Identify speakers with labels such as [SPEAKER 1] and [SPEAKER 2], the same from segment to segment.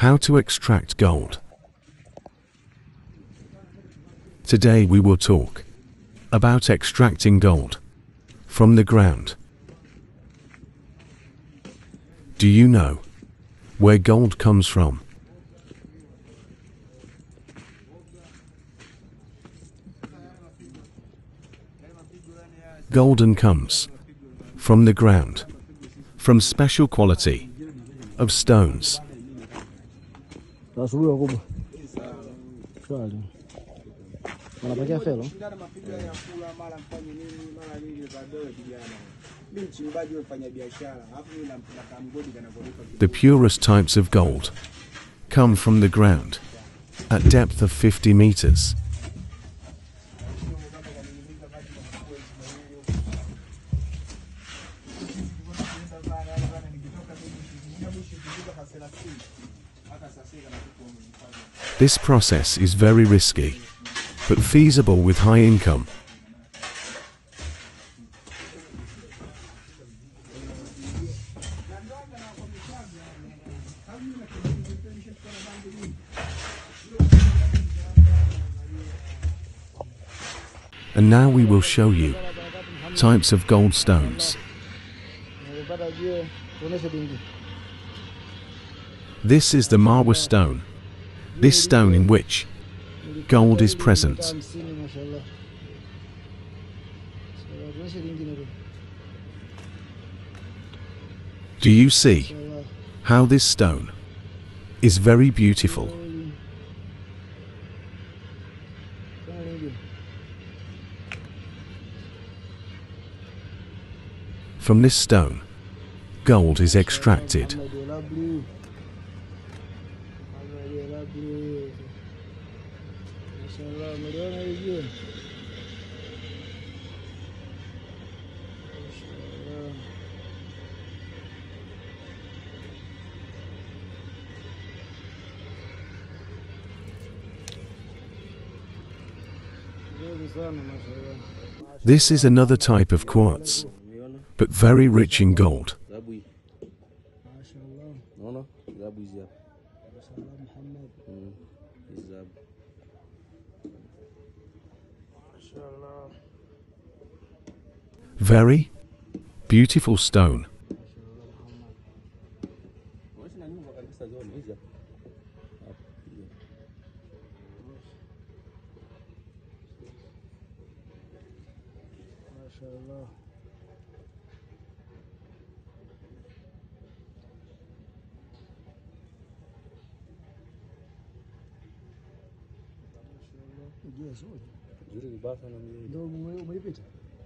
[SPEAKER 1] How to extract gold. Today we will talk about extracting gold from the ground. Do you know where gold comes from? Golden comes from the ground, from special quality of stones.
[SPEAKER 2] Wakubwa. Wanapakia felo?
[SPEAKER 1] The purest types of gold come from the ground at depth of 50 meters. This process is very risky, but feasible with high income. And now we will show you types of gold stones. This is the Marwa stone, this stone in which gold is present. Do you see how this stone is very beautiful? From this stone, gold is extracted.
[SPEAKER 2] Mashallah, umeliona hili jiwe? Mashallah. Nzuri sana mashallah.
[SPEAKER 1] This is another type of quartz, but very rich in gold. Very beautiful stone.
[SPEAKER 3] Unaona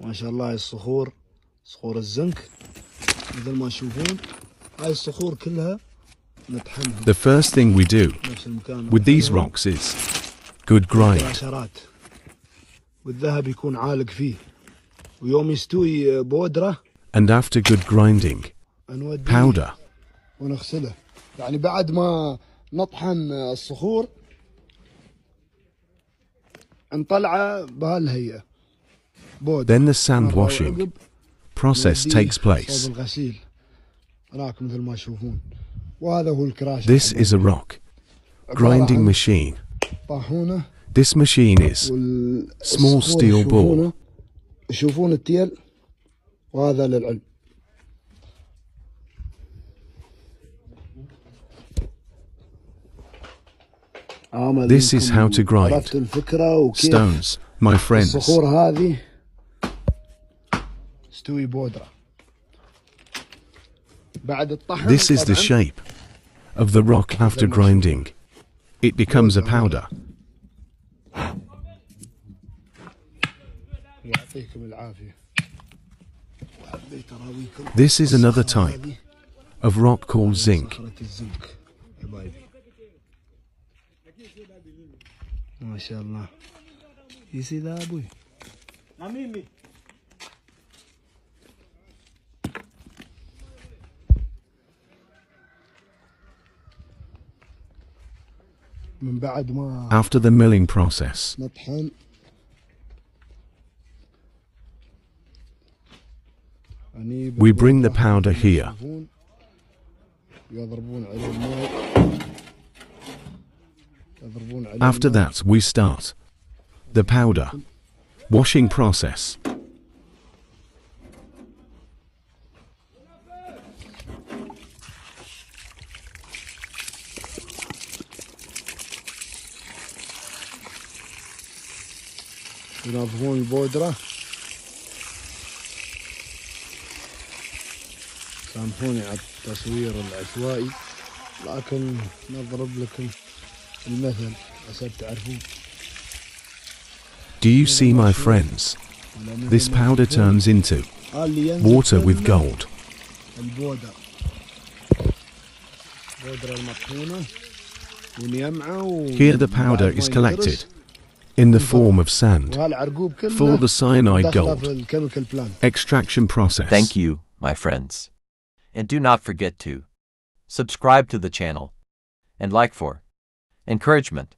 [SPEAKER 4] ما شاء الله هاي الصخور صخور الزنك مثل ما تشوفون هاي الصخور كلها نطحنها
[SPEAKER 1] The first thing we do
[SPEAKER 4] نفس المكان
[SPEAKER 1] with these
[SPEAKER 4] نطحنهم.
[SPEAKER 1] rocks is good grind.
[SPEAKER 4] عشرات والذهب يكون عالق فيه ويوم يستوي بودرة
[SPEAKER 1] And after good grinding,
[SPEAKER 4] نوديه
[SPEAKER 1] powder.
[SPEAKER 4] ونغسله يعني بعد ما نطحن الصخور نطلعه بهالهيئة بود
[SPEAKER 1] Then the sand washing process takes place.
[SPEAKER 4] صوب الغسيل هناك مثل ما تشوفون وهذا هو الكراش
[SPEAKER 1] This is a rock grinding machine.
[SPEAKER 4] طاحونه
[SPEAKER 1] This machine is small steel ball.
[SPEAKER 4] يشوفون التيل وهذا للعلم آمل
[SPEAKER 1] This is
[SPEAKER 4] إنكم
[SPEAKER 1] how to grind
[SPEAKER 4] عرفتوا الفكرة وكيف
[SPEAKER 1] stones, my friends. This is the shape of the rock after grinding. It becomes a powder. This is another type of rock called zinc.
[SPEAKER 5] You
[SPEAKER 4] see that, boy?
[SPEAKER 1] After the milling process, we bring the powder here. After that, we start the powder washing process.
[SPEAKER 4] ينظفون البودرة سامحوني على التصوير العشوائي لكن نضرب لكم المثل عشان تعرفون
[SPEAKER 1] Do you see, my friends? This powder turns into
[SPEAKER 4] آه اللي ينزل
[SPEAKER 1] water with
[SPEAKER 4] كله
[SPEAKER 1] gold.
[SPEAKER 4] البودر البودرة المطحونة ونيمعة و...
[SPEAKER 1] Here, the powder is collected in the form of sand for the cyanide gold extraction process.
[SPEAKER 6] Thank you, my friends. And do not forget to subscribe to the channel and like for encouragement.